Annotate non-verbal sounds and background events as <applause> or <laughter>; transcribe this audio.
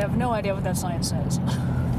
have no idea what that sign says. <laughs>